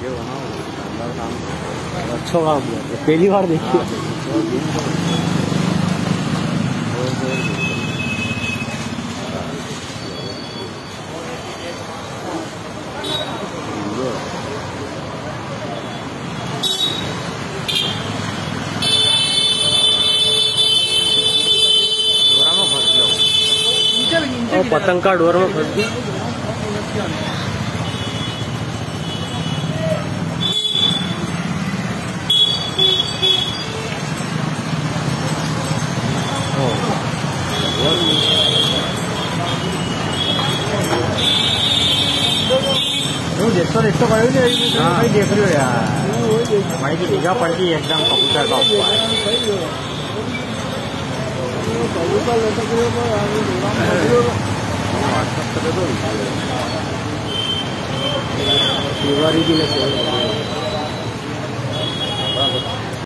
Video बनाओ शानदार काम अच्छा काम किया पहली बार देखी देखो, दिन भर। और फिर वीडियो डोरा में फंस गया और पतंग का डोर में फंस गया देखो देखो भाई भाई देख रहे हो यार भाई की निगाह पड़ती है एकदम कबूतर का ऊपर तिवारी की लगे